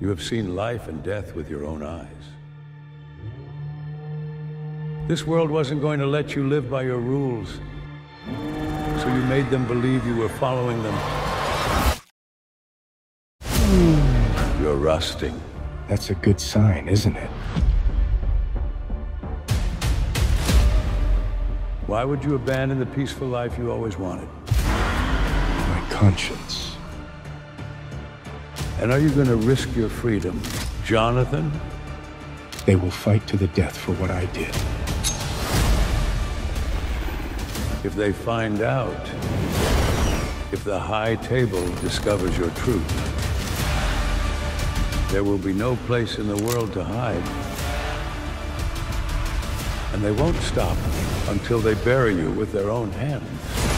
You have seen life and death with your own eyes. This world wasn't going to let you live by your rules. So you made them believe you were following them. You're rusting. That's a good sign, isn't it? Why would you abandon the peaceful life you always wanted? My conscience. And are you going to risk your freedom, Jonathan? They will fight to the death for what I did. If they find out, if the High Table discovers your truth, there will be no place in the world to hide. And they won't stop until they bury you with their own hands.